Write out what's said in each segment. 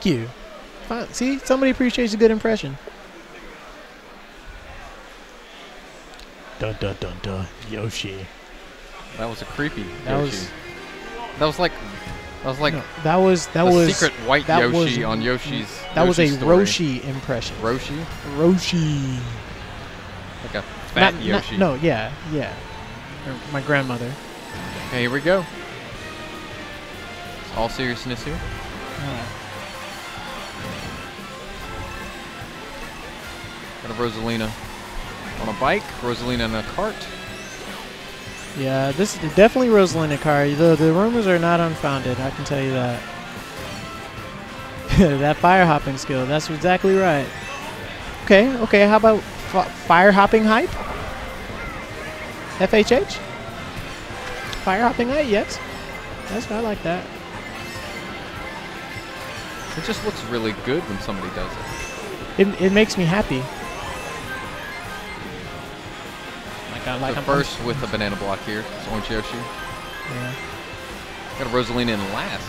Thank you. See, somebody appreciates a good impression. Dun dun dun dun. Yoshi. That was a creepy That Yoshi. was that was like that was like no, that was that the was secret white that Yoshi was- on Yoshi's. that was a story. Roshi impression. Roshi, Roshi. like a fat Not- not- Yoshi. no, yeah, yeah. Or my grandmother. Okay, here we go. All seriousness here. Uh, Got a Rosalina on a bike, Rosalina in a cart. Yeah, this is definitely Rosalina car. The the rumors are not unfounded. I can tell you that. that fire hopping skill. That's exactly right. Okay, okay. How about f- fire hopping hype? FHH. Fire hopping hype, Yes. Yes, I like that. It just looks really good when somebody does it. It it makes me happy. Like I like so I'm- first with the banana block here, it's Orange Yoshi. Yeah. Got a Rosalina in last.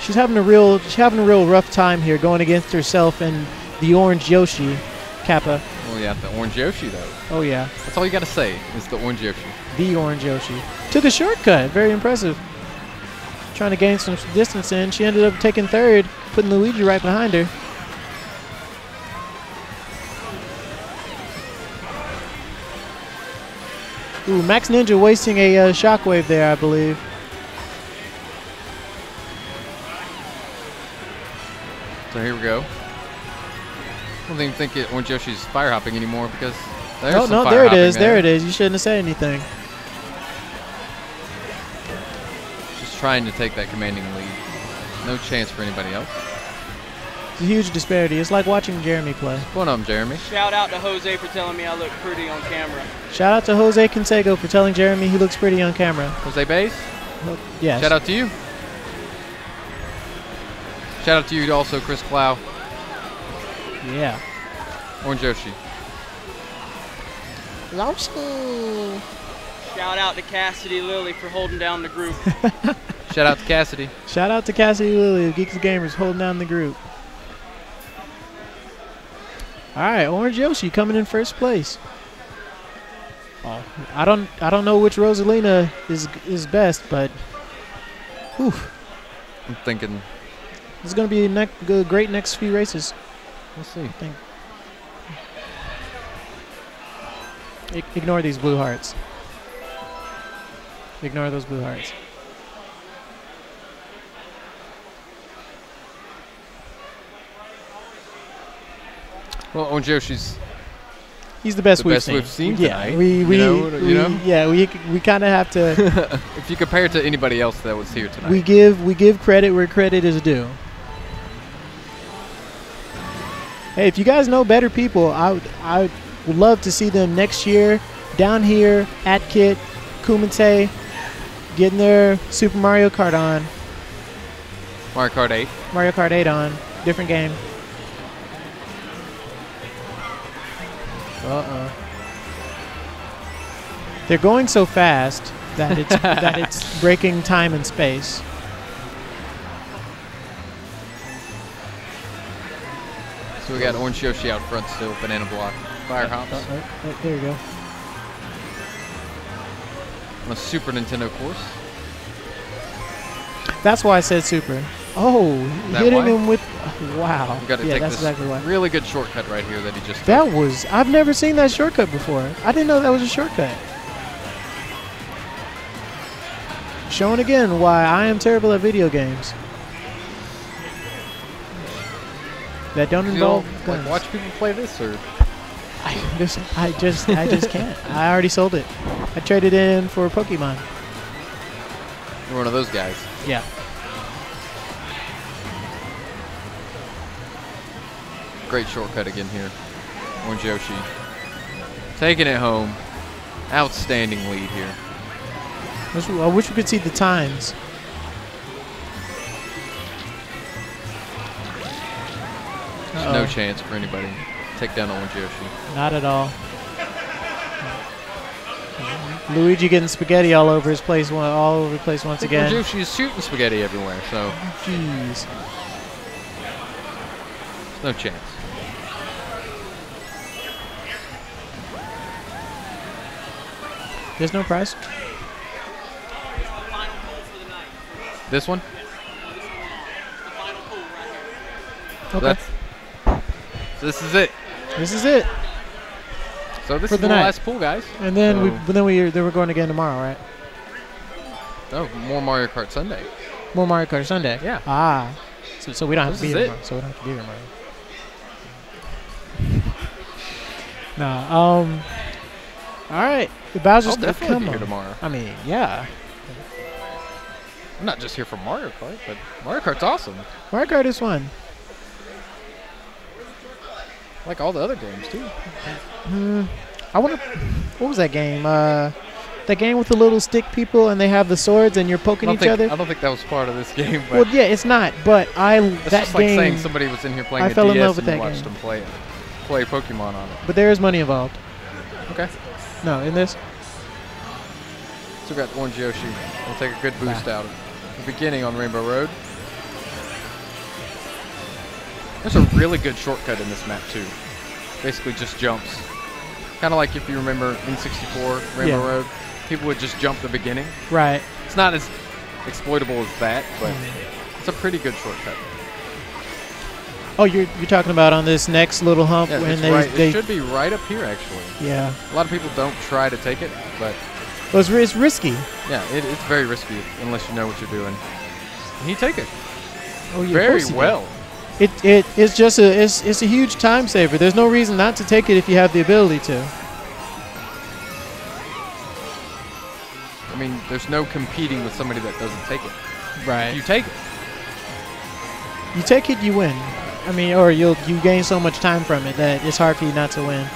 She's having a real she's having a real rough time here going against herself and the orange Yoshi, Kappa. Oh yeah, the Orange Yoshi though. Oh yeah, That's all you got to say is the Orange Yoshi. the orange Yoshi. Took a shortcut, very impressive. Trying to gain some distance in. She ended up taking third, putting Luigi right behind her. Ooh, Max Ninja wasting a uh, shockwave there, I believe. So here we go. I don't even think it, Orange Yoshi's fire hopping anymore because there's oh no, there it is. is. There it is. You shouldn't have said anything. Just trying to take that commanding lead. No chance for anybody else. It's a huge disparity. It's like watching Jeremy play. What's going on, Jeremy? Shout out to Jose for telling me I look pretty on camera. Shout out to Jose Canseco for telling Jeremy he looks pretty on camera. Jose Bass? Yes. Shout out to you. Shout out to you also, Chris Clow. Yeah. Orange Yoshi. Shout out to Cassidy Lilly for holding down the group. Shout out to Cassidy. Shout out to Cassidy Lilly of Geeks and Gamers holding down the group. All right, Orange Yoshi coming in first place. Oh, I don't, I don't know which Rosalina is is best, but, whew, I'm thinking, it's gonna be a great next few races. we'll see. I- ignore these blue hearts. Ignore those blue hearts. Well, Orange Yoshi's He's the best The we've best seen. we've seen yeah, tonight, we you we, you know? yeah we we kind of have to. if you compare it to anybody else that was here tonight. we give we give credit where credit is due. Hey, if you guys know better people, I would I would love to see them next year down here at Kit, Kumite, getting their Super Mario Kart on, Mario Kart 8. Mario Kart 8 on, different game. Uh oh. They're going so fast that it's that it's breaking time and space. So we got Orange Yoshi out front still, Banana Block, Fire uh, Hops Oh, oh, oh, there you go. on a Super Nintendo course. That's why I said super. Oh, That hitting why? him with wow. We got to yeah, take that's this exactly why. really good shortcut right here that he just took. That was I've never seen that shortcut before. I didn't know that was a shortcut. Showing again why I am terrible at video games. That don't You involve guns. like, watch people play this or I just, I just, I just can't. I already sold it. I traded in for Pokemon. you're one of those guys. Yeah. Great shortcut again here. Orange Yoshi. Taking it home. Outstanding lead here. I wish we could see the times. Uh-oh. no chance for anybody. Take down Orange Yoshi. Not at all. Luigi getting spaghetti all over his place, one, all over the place once think Orange again. Yoshi is shooting spaghetti everywhere, so Jeez. No chance. There's no prize. Final pull for the night. This one? This one off. The final pull right here. Okay. That's, so this is it. this is it. So this For is the the, last pool, guys. And then we So- but then we then we're going again tomorrow, right? Oh, more Mario Kart Sunday. More Mario Kart Sunday. Yeah. Ah. So, so we don't have to be there tomorrow. So we don't have to be there tomorrow. no. Um. All right. The Bowser's I'll definitely come be here on. tomorrow. I mean, yeah. I'm not just here for Mario Kart, but Mario Kart's awesome. Mario Kart is fun. Like all the other games too. Hmm. I want to. What was that game? Uh, that game with the little stick people and they have the swords and you're poking each think, other. I don't think that was part of this game, but Well, yeah, it's not. But I it's that just like saying somebody was in here playing I a fell in love with and that watched game. them play it, play Pokemon on it. but there is money involved. Okay. No, in this. So we got Orange Yoshi. We'll take a good boost out of the beginning on Rainbow Road. There's a really good shortcut in this map too. Basically just jumps. Kind of like if you remember in 64 Rainbow Yeah. Road, people would just jump the beginning. Right. It's not as exploitable as that, but mm. it's a pretty good shortcut. Oh, you're you're talking about on this next little hump Yeah, when they right, they it should be right up here actually. yeah. A lot of people don't try to take it, but Well, it's, it's risky. yeah, it, it's very risky unless you know what you're doing. And you take it Oh, yeah, very well. It it it's just a it's it's a huge time saver. There's no reason not to take it if you have the ability to. I mean, there's no competing with somebody that doesn't take it. Right. You take it. You take it, you win. I mean, or you'll you gain so much time from it that it's hard for you not to win.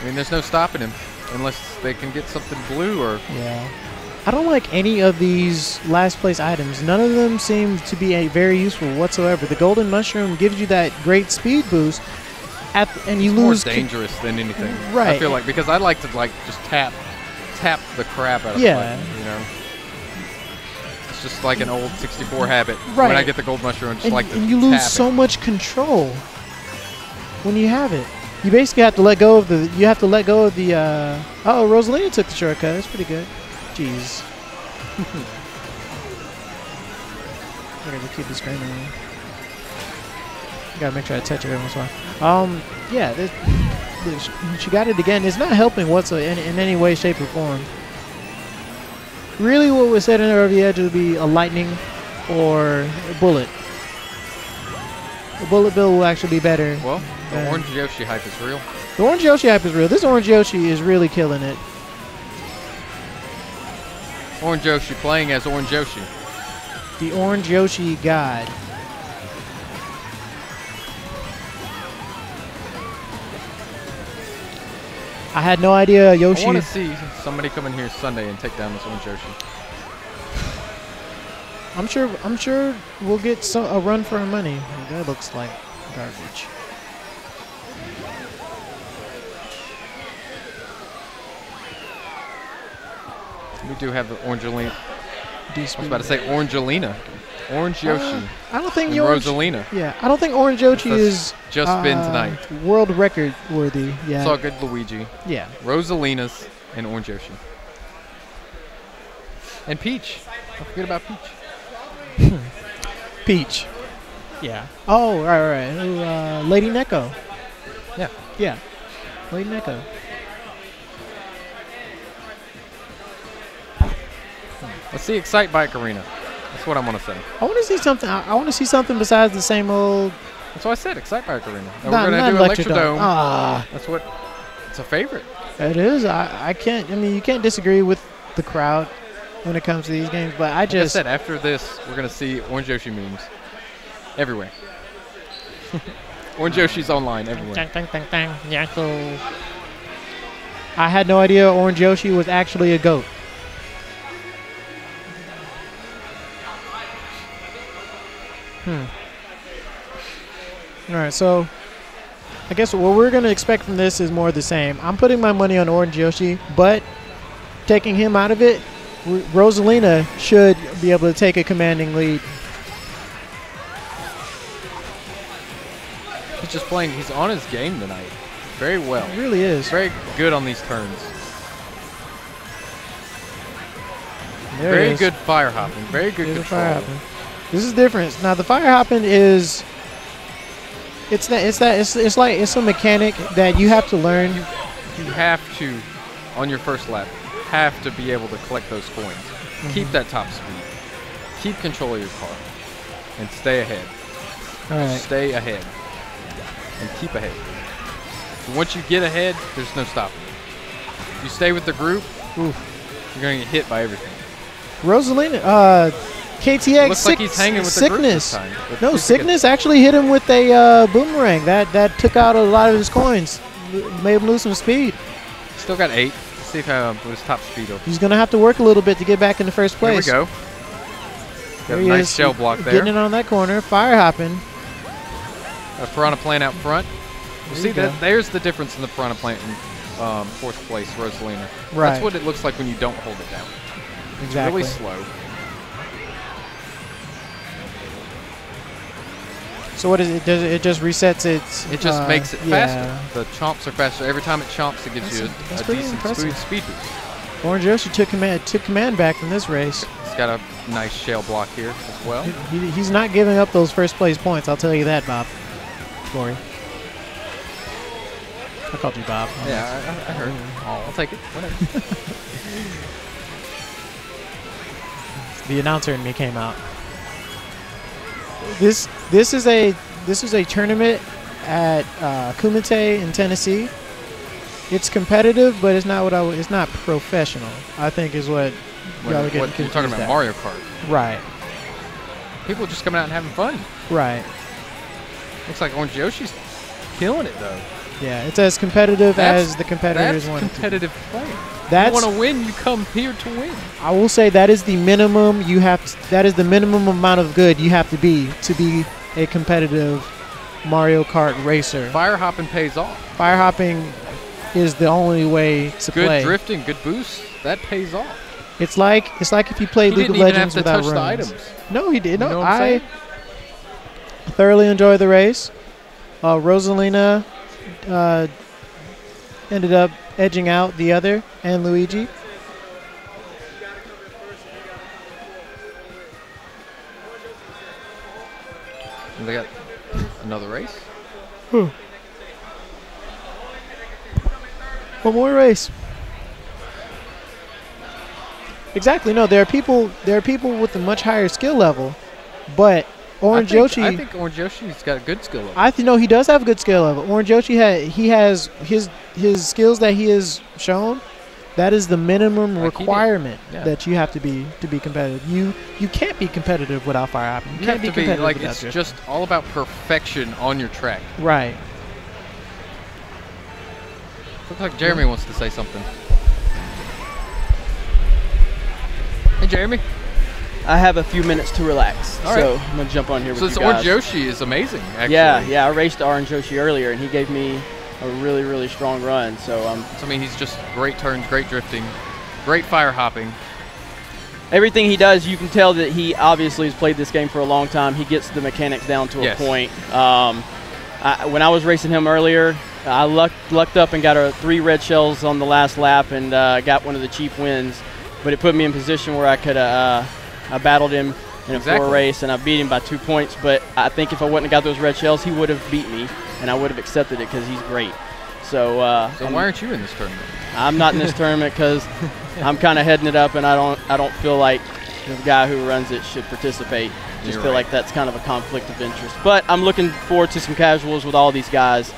I mean, there's no stopping him unless they can get something blue or Yeah. I don't like any of these last place items. None of them seem to be a very useful whatsoever. The golden mushroom gives you that great speed boost, at and you it's more lose. con- dangerous than anything. Right. I feel like because I like to like just tap, tap the crap out of Yeah. button, you know. Just like an old 64 habit. Right. When I get the gold mushroom, I just and, like and you lose so it. much control when you have it. You basically have to let go of the. You have to let go of the. Uh, oh, Rosalina took the shortcut. That's pretty good. Jeez. I gotta keep the screen on. Gotta make sure I touch it every once in a while. Um, yeah, this, this- she got it again. It's not helping whatsoever in, in any way, shape, or form. Really, what was her over the edge would be a lightning or a bullet. The bullet bill will actually be better. Well, the orange Yoshi hype is real. The orange Yoshi hype is real. This orange Yoshi is really killing it. Orange Yoshi playing as Orange Yoshi. The orange Yoshi god. I had no idea Yoshi. I want to see somebody come in here Sunday and take down this Orange Yoshi. I'm sure. I'm sure we'll get so, a run for our money. That looks like garbage. We do have the Orangelina. I was about to say Orangelina. Orange Yoshi. I don't think orange. Rosalina. Yeah, I don't think orange Yoshi is Just been uh, tonight. world record worthy. Yeah. Saw good Luigi. yeah. Rosalina's and Orange Yoshi. And Peach. Don't forget about Peach. Peach. Yeah. Oh, right, right. right. Ooh, Uh, Lady Neko. Yeah. Yeah. Lady Neko. Let's see Excitebike Arena. That's what I want to say. I want to see something. I, I want to see something besides the same old. That's what I said. Excitebike Arena. And not, we're gonna do Electrodome. Electrodome. Ah, That's what. It's a favorite. it is. I, I can't. I mean, you can't disagree with the crowd when it comes to these games. But I Like I just. said, after this, we're gonna see Orange Yoshi memes everywhere. Orange Yoshi's online everywhere. Dang, dang, dang, dang. Yeah, so. I had no idea Orange Yoshi was actually a goat. Hmm. All right, so I guess what we're going to expect from this is more of the same. I'm putting my money on Orange Yoshi, but taking him out of it, R Rosalina should be able to take a commanding lead. He's just playing, he's on his game tonight. Very well. He really is. Very good on these turns. There very good fire hopping. Very good There's control. Fire hopping. This is different. Now the fire hopping is. It's that. It's that. It's, it's like it's a mechanic that you have to learn. You have to, on your first lap, have to be able to collect those coins. Mm-hmm. Keep that top speed. Keep control of your car. And stay ahead. All right. Stay ahead. And keep ahead. Once you get ahead, there's no stopping. If you stay with the group, Oof. you're going to get hit by everything. Rosalina, uh, KTX looks sick, like he's hanging with the group sickness. No, Syknis actually hit him with a uh, boomerang. That that took out a lot of his coins, made him lose some speed. Still got eight. Let's see if uh, his top speed will. He's gonna have to work a little bit to get back in the first Here we place. go. There Got a nice shell block there. Getting in on that corner, fire hopping. A piranha plant out front. There see that? There's the difference in the piranha plant and um, fourth place, Rosalina. Right. That's what it looks like when you don't hold it down. Exactly. Really slow. So what is it? Does it, just resets its? It just uh, makes it yeah. faster. The chomps are faster. Every time it chomps, it gives That's- you a, a decent impressive. speed, boost. Orange Yoshi took command took command back from this race. He's got a nice shell block here as well. He, he- he's not giving up those first place points. I'll tell you that, Bob. Corey. I called you Bob. Yeah, I, I heard. I'll take it. Whatever. The announcer in me came out. This this is a this is a tournament at uh, Kumite in Tennessee. It's competitive, but it's not what I would. It's not professional. I think is what y'all are getting what, you're talking about at. Mario Kart. Right, People just coming out and having fun. right. Looks like Orange Yoshi's killing it though. Yeah, it's as competitive That's- as the competitors want it to be. competitive playing. That's you want to win, you come here to win. I will say that is the minimum you have. To, that is the minimum amount of good you have to be to be a competitive Mario Kart racer. Fire hopping pays off. Fire hopping is the only way to Good play. Good drifting, good boost. That pays off. It's like it's like if you play He League of Legends without items. No, he did. You know I saying? thoroughly enjoyed the race. Uh, Rosalina uh, ended up edging out the other and Luigi. And they got another race. One more race. Exactly. No, there are people. There are people with a much higher skill level, but Orange I think, Yoshi. I think Orange Yoshi's got a good skill level. I think no, he does have a good skill level. Orange Yoshi ha he has his his skills that he has shown. That is the minimum Like requirement Yeah. that you have to be to be competitive. You you can't be competitive without fire hopping. You, You can't be to be competitive like without it's drifting. just all about perfection on your track. right. Looks like Jeremy wants to say something. Hey Jeremy. I have a few minutes to relax, All so right. I'm gonna jump on here So with this Orange. Yoshi is amazing. Actually. Yeah, yeah. I raced Orange Yoshi earlier, and he gave me a really, really strong run. So um, So, I mean, he's just great turns, great drifting, great fire hopping. everything he does, you can tell that he obviously has played this game for a long time. He gets the mechanics down to Yes. a point. Um, I, when I was racing him earlier, I lucked, lucked up and got a three red shells on the last lap and uh, got one of the cheap wins. But it put me in position where I could uh, I battled him in a Exactly. four race and I beat him by two points. But I think if I wouldn't have got those red shells, he would have beat me and I would have accepted it because he's great. So, uh, So why aren't you in this tournament? I'm not in this tournament because I'm kind of heading it up, and I don't I don't feel like the guy who runs it should participate. Just You're feel right. like that's kind of a conflict of interest. But I'm looking forward to some casuals with all these guys.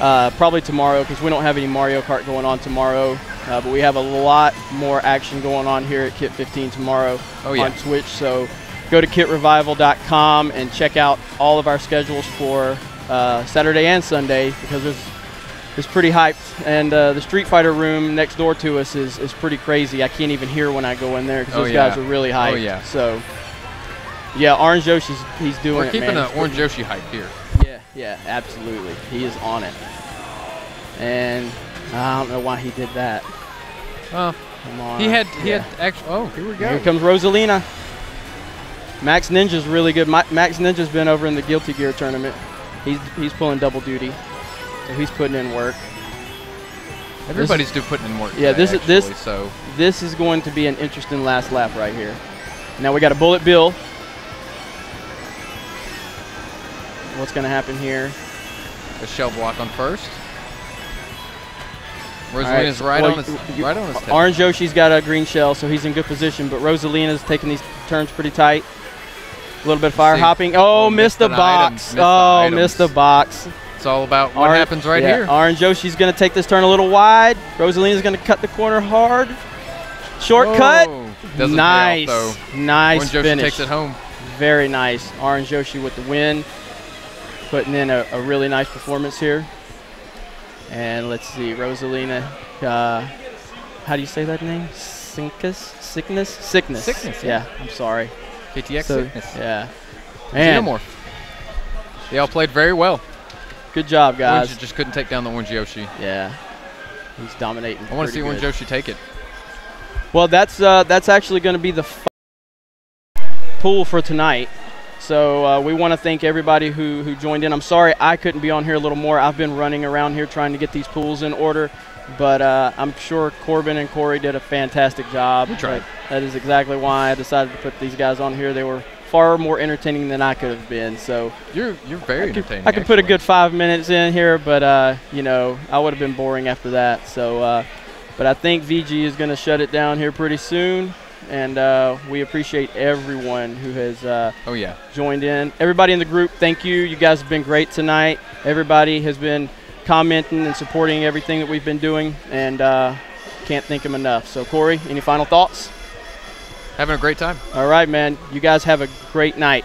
Uh, probably tomorrow because we don't have any Mario Kart going on tomorrow, uh, but we have a lot more action going on here at Kit 15 tomorrow Oh, yeah. on Twitch. So go to kitrevival.com and check out all of our schedules for uh, Saturday and Sunday because there's is pretty hyped, and uh, the Street Fighter room next door to us is, is pretty crazy. I can't even hear when I go in there because Oh, those yeah. guys are really hyped. Oh, yeah. So, yeah, Orange Yoshi's he's doing We're it, keeping the Orange Yoshi hype here. Yeah, yeah, absolutely. He is on it, and I don't know why he did that. Oh, Come on. he had he Yeah. had actually. Oh, here we go. Here comes Rosalina. Max Ninja's really good. Ma- Max Ninja's been over in the Guilty Gear tournament. He's he's pulling double duty, so he's putting in work. Everybody's do putting in work. Yeah, this is- this- So This is going to be an interesting last lap right here. Now we got a bullet bill. What's going to happen here? a shell block on first. Right, Rosalina's right, well, on his you- right on his tail. Orange Yoshi's got a green shell, so he's in good position. But Rosalina's taking these turns pretty tight. A little bit of fire See. hopping. Oh, Oh, missed the missed item, box. missed oh, items. missed the box. It's all about what happens right yeah, here. Orange Yoshi's going to take this turn a little wide. Rosalina's going to cut the corner hard. Shortcut. Doesn't nice. Off, nice Orange Yoshi finish. takes it home. Very nice. Orange Yoshi with the win. Putting in a, a really nice performance here. And let's see, Rosalina. Uh, how do you say that name? Sincus? Syknis? Syknis. Syknis, Yeah, I'm sorry. KTX So, Syknis. yeah. Man, Xenomorph. They all played very well. good job, guys. Orange just couldn't take down the Orange Yoshi. Yeah. He's dominating. I want to see Orange good. Yoshi take it. Well, that's uh, that's actually going to be the f- pool for tonight. So uh, we want to thank everybody who, who joined in. I'm sorry I couldn't be on here a little more. I've been running around here trying to get these pools in order, but uh, I'm sure Corbin and Corey did a fantastic job. We tried. That is exactly why I decided to put these guys on here. They were far more entertaining than I could have been. So You're you're very I could, entertaining. I could put a good five minutes in here, but uh, you know, I would have been boring after that. So, uh, but I think VG is going to shut it down here pretty soon, and uh, we appreciate everyone who has uh, Oh yeah. joined in. Everybody in the group, thank you. You guys have been great tonight. Everybody has been commenting and supporting everything that we've been doing, and uh, can't thank them enough. So, Corey, any final thoughts? Having a great time. All right, man. You guys have a great night.